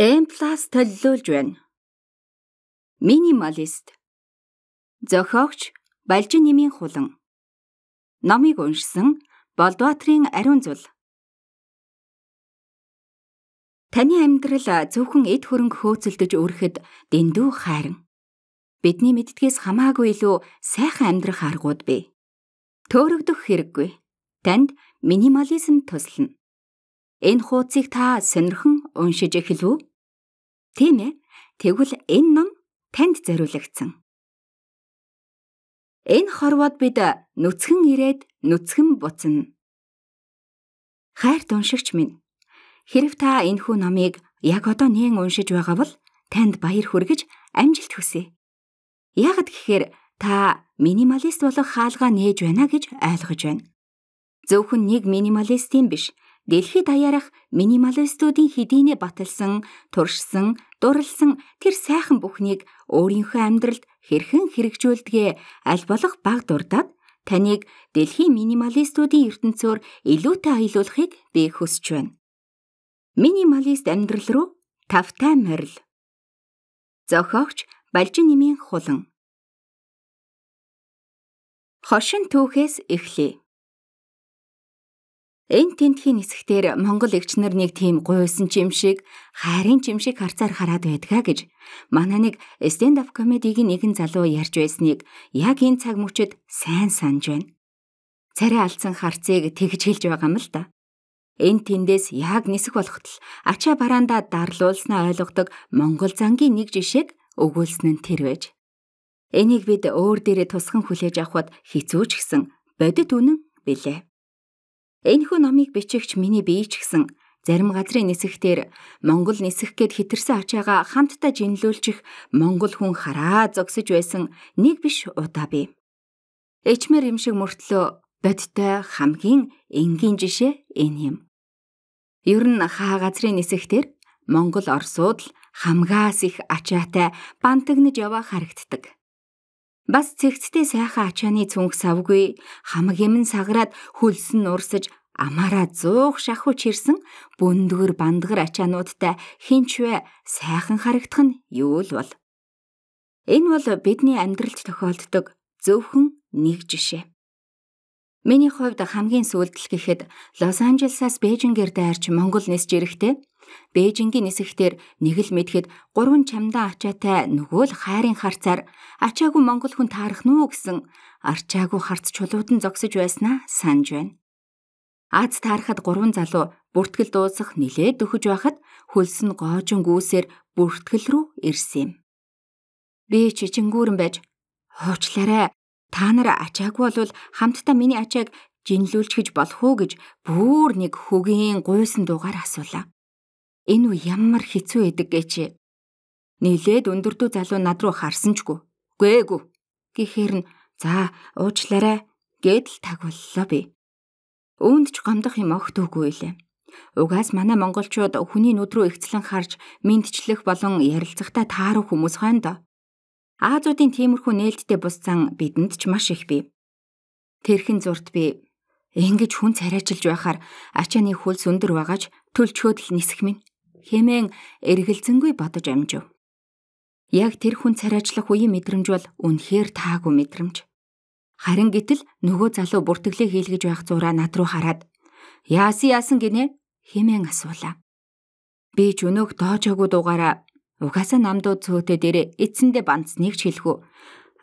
М+ төлөвлөж байна. Минималист. Зохиогч Балжин нэмийн хулан. Номыг уншсан Болдбаатрын ариун зул. Таны амьдрал зөвхөн эд хөрөнгө хөөцөлдөж өрөхөд дэндүү хайран. Бидний мэддгээс хамаагүй илүү сайхан амьдрах аргууд бий. Төөрөгдөх хэрэггүй. Танд минимализм туслана. Энэ хуудсыг та сонирхон уншиж эхэлв үү? Тийм ээ. Тэгвэл энэ ном танд зориулагдсан. Энэ хорвоод бид нүцгэн ирээд нүцгэн буцна. Хайрт уншигч минь. Хэрв та энэхүү номыг яг одоо нээн уншиж байгаа бол танд баяр хүргэж амжилт хүсье. Ягд гэхээр та минималист болох хаалгаа нээж байна гэж ойлгож байна. Зөвхөн нэг минималистийн биш, дэлхийд даяарах минималистуудын хэдийнэ баталсан, туршсан, дурлсан тэр сайхан бүхнийг өөрийнхөө амьдралд хэрхэн хэрэгжүүлдэгэ аль болох баг дурдаад таныг дэлхийн минималистуудын ертөнцөөр илүүтэй аялуулахыг би хүсэж байна. Минималист амьдрал руу тавтай морил. Зохиогч Балжин нэмийн хулан. Хошин түүхээс эхлэе. Эн тентхийн нисгтэр Монгол эгчнэр нэг тийм гуйсан чим шиг, хайрын чим шиг харцаар хараад байдгаа гэж манай нэг stand up comedy-гийн нэгэн залуу ярьж байсныг яг энэ цаг мөчид сайн санаж байна. Царай алдсан харцыг тэгж хэлж байгаа юм л да. Эн тэндээс яг нисэх болоход л ачаа бараандаа дарлуулснаа ойлгодог Монгол зангийн нэг жишээг өгүүлсэн нь тэр байж. Энийг бид өөр дээрээ тусган хүлээж авахд хэцүү ч гэсэн бодит үнэн билээ. Энэхүү номыг бичигч миний бие ч гэсэн зарим газрын нисгтэр Монгол нисэх гээд хитэрсэн ачаага хамтдаа жинлүүлчих Монгол хүн хараа зогсож байсан нэг биш удаа бий. Эчмэр юм шиг мөртлөө бодтой хамгийн энгийн жишээ энэ юм. Ер нь хаа газрын нисгтэр Монгол Оросууд л хамгаас их ачаатай бантагнаж яваа харагддаг. Бас цэгцтэй сайхан ачааны цүнх савгүй хамаг юм саграад хөлсөн урсаж амаараа зуух шахууч ирсэн бүндгөр бандгар ачаануудтай хинчвэ сайхан харагдах нь юу л бол. Энэ бол бидний амьдралд тохиолддог зөвхөн нэг жишээ. Миний хувьд хамгийн сүүлдэл гэхэд Лос Анжелесаас Бээжингээр дайрч Монгол нисж ирэхдээ Бээжингийн нисэхтэр нэг л мэдхэд гурван чамдан ачаатай нөгөө л хайрын харцаар ачаагүй монгол хүн таарах нү гэсэн арчаагүй харц чулуудан зогсож байснаа санаж байна. Аз таарахад гурван залуу бүртгэл дуусах нилээд өгөж байхад хөлс нь гоожин гүүсээр бүртгэл рүү ирсэн юм. Би чичингүүрэн байж хуучлаарай. Та нар ачаагүй бол хамтдаа миний ачааг жинлүүлчихэж болох уу гэж бүр нэг хөгийн гуйсан дуугаар асуулаа. Энэ үе ямар хэцүү эдэг гэж. Нилээд өндөрдөө залуу над руу харсанчгүй. Гээгүй. Гэхээр нь за уучлаарай гэдэл тагваллаа би. Үүнд ч гомдох юм огт үгүй лээ. Угаас манай монголчууд хүний нүд рүү ихцлэн харж мэдчлэх болон ярилцахтаа таарах хүмүүс хойно доо. Аазуудын тиймэрхүү нээлттэй бус зан бидэнд ч маш их бий. Тэрхэн зурт би ингэж хүн царайчилж байхаар ачааны хөлс өндөр байгаач төлчөөд л нисэх минь хэмээн эргэлзэнгүй бодож амжив. Яг тэр хүн царайчлах үеийн мэдрэмж бол үнэхээр таагүй мэдрэмж. Харин гítэл нөгөө залуу бүртгэлээ хийлгэж байх зураа над руу хараад яасын яасан гинэ хэмээн асуулаа. Би ч өнөөх доожоогүй дугаараа угаасаа намдууд цөөтэ дээр эцэндээ бандсныг ч хэлэхүү.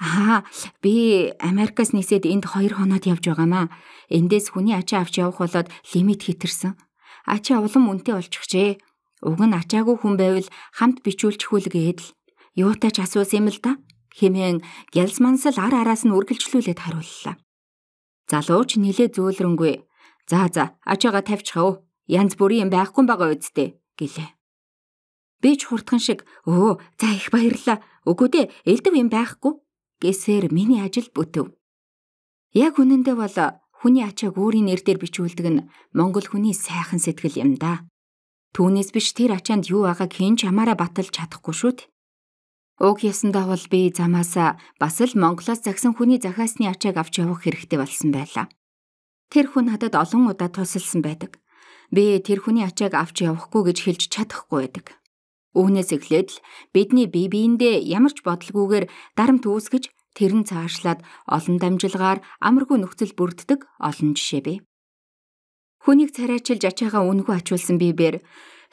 Аа би Америкаас нисээд энд 2 хоноод явж байгаамаа. Эндээс хүний ачаа авч явах болоод лимит хитэрсэн. Ачаа улам үнэтэй болчихжээ. Уг нь ачаагүй хүн байвал хамт бичүүлчих үл гээд л юутай ч асуусан юм л да. Хэмээн Гялсмансл ар араас нь үргэлжлүүлээд хариуллаа. Залууч нилээ зөөлрөнгүй. За за ачаага тавьчихав. Янз бүрийн юм байхгүй байгаа үсттэй гэлээ. Би ч хурдхан шиг өө за их баярлаа. Үгүй дээ элдв юм байхгүй гэсээр миний ажил бүтэв. Яг үнэндээ бол хүний ачааг өөрийн нэрээр бичүүлдэг нь монгол хүний сайхан сэтгэл юм да. Түүнээс биш тэр ачаанд юу байгааг хэн ч амаараа баталж чадахгүй шүү дээ. Уг ясандаа бол би замаасаа бас л Монголоос загсан хүний захаасны ачааг авч явах хэрэгтэй болсон байлаа. Тэр хүн надад олон удаа тусалсан байдаг. Би тэр хүний ачааг авч явахгүй гэж хэлж чадахгүй байдаг. Үүнээс эхлээд л бидний бие биендээ ямар ч бодлогүйгээр дарамт үүсгэж тэр нь цаашлаад олон дамжилгаар амаргүй нөхцөл бүрддэг олон жишээ бий. Хүнийг царайчилж ачаагаа үнгүй ачуулсан бибээр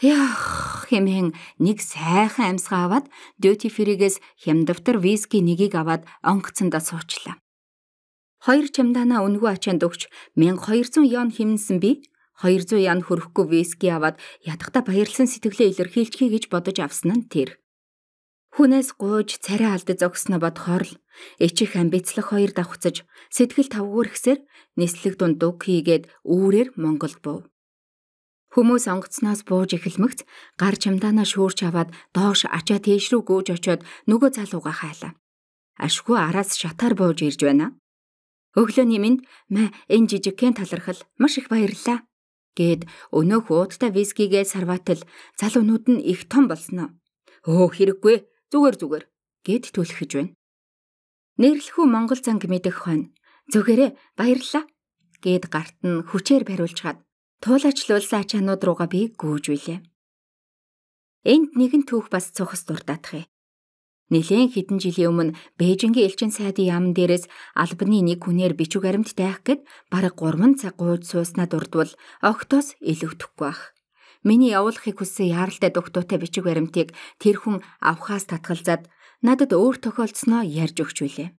Яах хэмээн нэг сайхан амьсгаа аваад duty free-гээс хямдвтар виски нэгийг аваад онгоцондоо суучлаа. Хоёр чамдаана үнгүй ачаанд өгч 1200 йон хэмнсэн би 200 ян хөрөхгүй виски аваад ядахта баярлсан сэтгэлээ илэрхийлчихье гэж бодож авсан нь тэр. Хүнээс гууж царай алдаж зогсноо бодохоор л эчих амбицлах хоёр давхцаж сэтгэл тавгуурхсээр нислэг дунд дуг хийгээд үүрээр Монголд був. Хүмүүс онгоцноос бууж эхэлмэгц гар чамдаанаа шүүрч аваад доош ачаа тийш рүү гүйж очиод нөгөө залууга хайлаа. Ашгүй араас шатаар бууж ирж байна. Өглөөний минь мэ энэ жижигхэн талархал маш их баярлаа гэд өнөөх ууттай вискигээ сарватал залуунууд нь их том болсноо. Өө хэрэггүй зүгээр зүгээр гэд түлхэж байна. Нэрлэхүү Монгол занг мэдэх хойно зүгээрээ баярлаа гэд гарт нь хүчээр бариулжгаад туулаачлуулсан ачаанууд руугаа би гүйж билээ. Энд нэгэн түүх бас цухас дуртаах юм. Нилээн хэдэн жилийн өмнө Бээжингийн элчин сайдын яамн дээрээс албаны нэг хүнээр бичиг баримт дайх гэд бараг 3 цаг гуйж сууснаа дурдвал огтоос илүүдэхгүй бах. Миний явуулахыг хүссэн яаралтай дугтуутай бичиг баримтыг тэр хүн авахаас татгалзаад надад өөр тохиолдсноо ярьж өгч билээ.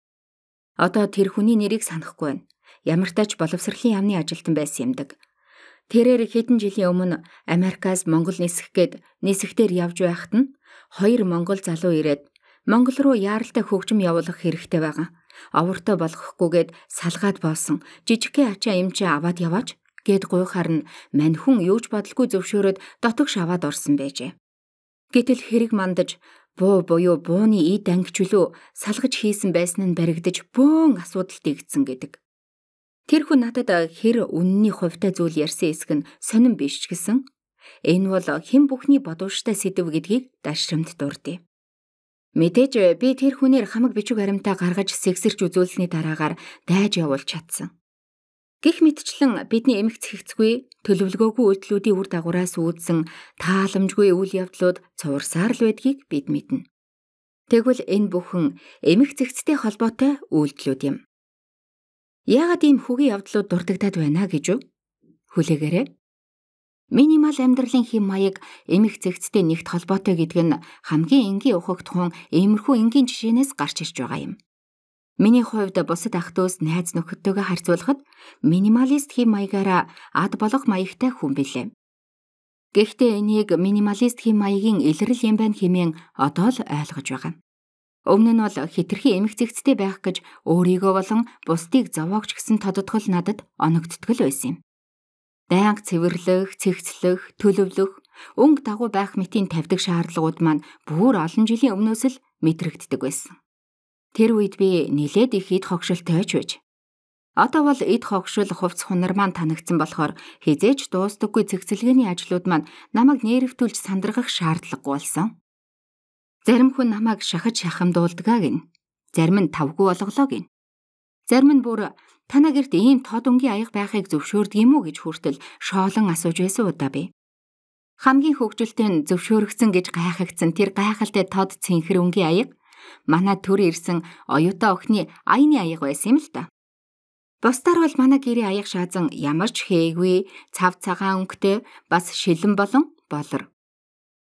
Одоо тэр хүний нэрийг санахгүй байна. Ямар тач боловсролын яамны ажилтан байсан юмдаг. Тэрээр хэдэн жилийн өмнө Америкаас Монгол нисэх гээд нисэхтэр явж байхад нь хоёр монгол залуу ирээд Монгол руу яаралтай хөгжим явуулах хэрэгтэй байгаа. Овортой болгохгүйгээд салгаад боосон жижигхэн ачаа эмчээ аваад яваач гэд гуйхаар нь маньхун юуж бодлгүй зөвшөөрөөд дотогш аваад орсон байжээ. Гэтэл хэрэг мандаж буу буюу бууны ид ангичүлөө салгаж хийсэн байсан нь баригдаж бөөн асуудалт игдсэн гэдэг. Тэр хүн надад хэр үнний хувьтай зүйл ярьсан эсэх нь сонирн биш ч гэсэн энэ бол хэн бүхний бодууштай сэдв гэдгийг дашрамд дурдъя. Мэдээж би тэр хүнээр хамаг бичиг баримтаа гаргаж сэгсэрч үзүүлсний дараагаар дайж явуулж чадсан. Гэх мэтчлэн бидний эмх цэгцгүй төлөвлөгөөгүй үйлдэлүүдийн үр дагавраас үүдсэн тааламжгүй үйл явдлууд цуурсаар л байдгийг бид мэднэ. Тэгвэл энэ бүхэн эмх цэгцтэй холбоотой үйлдэлүүд юм. Яагаад ийм хүгийн явдлууд дурддагдаад байна гэж үү? Хүлээгээрэй. Минимал амьдралын хэм маяг эмх зэгцтэй нэгт холбоотой гэдэг нь хамгийн энгийн ухагтхан иймэрхүү энгийн жишээнээс гарч ирж байгаа юм. Миний хувьд бусад ах トゥ ус найз нөхөдтэйгээ харьцуулахад минималист хэм маягаараа ад болох маягтай хүн билээ. Гэхдээ энийг минималист хэм маягийн илрэл юм байна хэмээн одоо л ойлгож байгаа. Өмнө нь бол хитрхи эмх зэгцтэй байх гэж өөрийгөө болон бусдыг зовоогч гэсэн тодотгол надад оногдтгол байсан юм. Байнга цэвэрлэх, цэгцлэх, төлөвлөх, өнгө дагуу байх мэтийн тавьдаг шаардлагууд маань бүр олон жилийн өмнөөс л мэдрэгддэг байсан. Тэр үед би нилээд их эд хогшилтой ч байж. Одоо бол эд хогшил хувц хунар маань танагдсан болохоор хизээж дуустдаггүй цэгцэлгээний ажлууд маань намайг нэрвтүүлж сандрагах шаардлагагүй болсон. Зарим хүн намайг шахаж шахамдуулдгаа гин. Зарим нь тавгүй болголоо гин. Зарим нь бүр Танаа гэрт ийм тод өнгийн аяга байхыг зөвшөөрдөг юм уу гэж хүртэл шоолон асууж байсан удаа би. Хамгийн хөвгөлтэй нь зөвшөөрөгцөн гэж гайхагдсан тэр гайхалтай тод цэнхэр өнгийн аяга манай төр ирсэн оюутаа охины аяны аяга байсан юм л та. Бусдаар бол манай гэрийн аяга шаазан ямар ч хээгүй, цав цагаан өнгөтэй бас шилэн болон болор.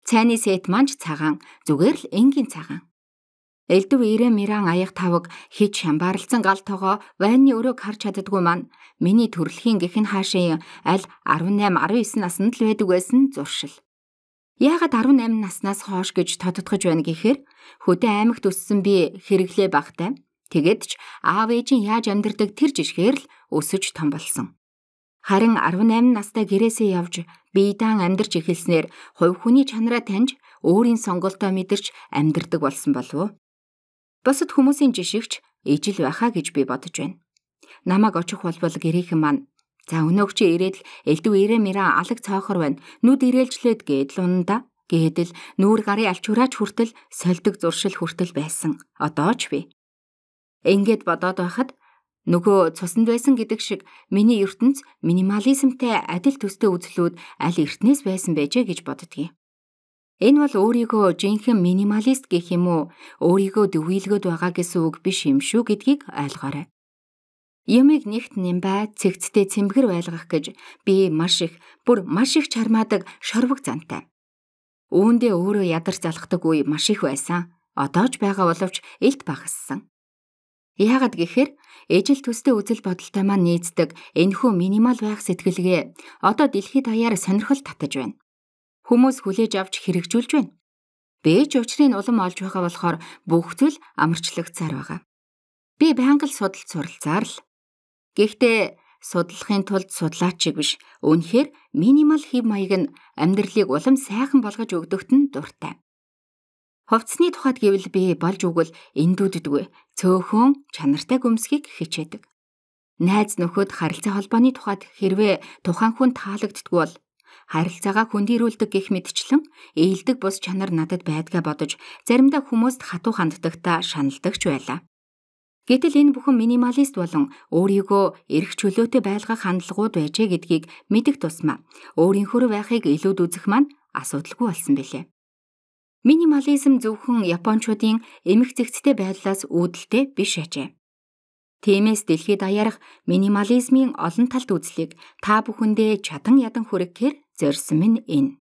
Цайны сет манч цагаан, зүгээр л энгийн цагаан. Элдв ирэ миран аяг тавг хич шамбаарлцсан гал тоогоо вайны өрөөг харж чаддгүй маань миний төрөлхийн гихэн хаашаа аль 18 19 наснд л байдаг байсан зуршил. Яагаад 18 наснаас хойш гэж тодтогч байна гэхээр хөдөө аймагт өссөн би хэрэглээ багтай. Тэгэд ч аав ээжийн яаж амьдардаг тэр жишгээр л өсөж том болсон. Харин 18 настай гэрээсээ явж биедан амьдарч эхэлснээр хувь хүний чанараа таньж өөрийн сонголтоо мэдэрч амьдардаг болсон болов уу? Бусад хүмүүсийн жишгч ижил байхаа гэж би бодож байна. Намаг очих болбол гэрийнхэн маань За өнөөгч ирээд л элдв ирээ мэрэ алаг цаохор байна. Нүд ирээлжлээд гээд л унда. Гээд л нүүр гарын алчураач хүртэл сольдог зуршил хүртэл байсан. Одоо ч би. Ингээд бодоод байхад нөгөө цуснд байсан гэдэг шиг миний ертөнц минимализмтай адил төстэй үзлүүд аль эртнээс байсан байжээ гэж боддгийг. Энэ бол өөрийгөө жинхэнэ минималист гэх юм уу, өөрийгөө дөвийлгöd байгаа гэсэн үг биш юм шүү гэдгийг ойлгоорой. Ямиг нэгт нэмбай цэгцтэй цэмгэр байлгах гэж би маш их бүр маш их чармаадаг шорвог зантай. Үүндээ өөрөө ядарч залхдаг үе маш их байсан. Одоо ч байгаа боловч элт багассан. Яагад гэхээр ижил төстэй үзэл бодолтой маань нийцдэг энэхүү минимал байх сэтгэлгээ одоо дэлхийд даяар сонирхол татаж байна. Хүмүүс хүлээж авч хэрэгжүүлж байна. Бэж учрыг улам олж байгаа болохоор бүх зүйл амарчлагцаар байгаа. Би байнга л судалж суралцаар л. Гэхдээ судлахын тулд судлаач шиг биш. Үүнхээр минимал хэв маяг нь амьдралыг улам сайхан болгож өгдөгт нь дуртай. Хувцсны тухайд гэвэл би болж өгвөл эндүүддгүй цөөхөн чанартай göмсгийг хичээдэг. Найз нөхөд харилцаа холбооны тухайд хэрвээ тухайн хүн таалагддгүй бол харилцаагаа хөндөрүүлдэг гих мэдчлэн ээлдэг бус чанар надад байдгаа бодож заримдаа хүмүүст хатуу ханддагтаа шаналдагч байлаа. Гэтэл энэ бүхэн минималист болон өөрийгөө эрх чөлөөтэй байлгах хандлагууд байжээ гэдгийг мэдэх тусмаа өөрийнхөө байхыг илүүд үзэх маань асуудалгүй болсон билээ. Минимализм зөвхөн японочдын эмх зэгцтэй байдлаас үүдэлтэй биш ажээ. Тиймээс дэлхийд даярах минимализмын олон талт үзлийг та бүхэндээ чадан ядан хүрэхээр зорьсон минь энэ.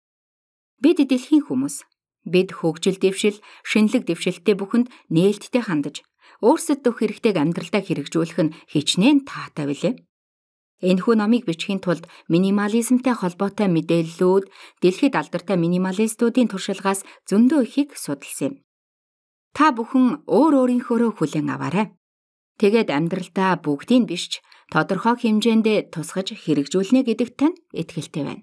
Бид дэлхийн хүмүүс бид хөгжил дэвшил, шинэлэг дэвшилттэй бүхэнд нээлттэй хандаж өөрсөдөө хэрэгтэйг амьдралдаа хэрэгжүүлэх нь хичнээн таатай билээ. Энэхүү номыг бичихийн тулд минимализмтай холбоотой мэдээллүүд дэлхийд алдартай минималистуудын туршлагаас зөндөө ихийг судалсан юм. Та бүхэн өөр өөрийнхөөрөө хүлээн аваарай. Тэгээд амьдралдаа бүгдийг биш ч тодорхой хэмжээнд тусгаж хэрэгжүүлнэ гэдэгт тань итгэлтэй байна.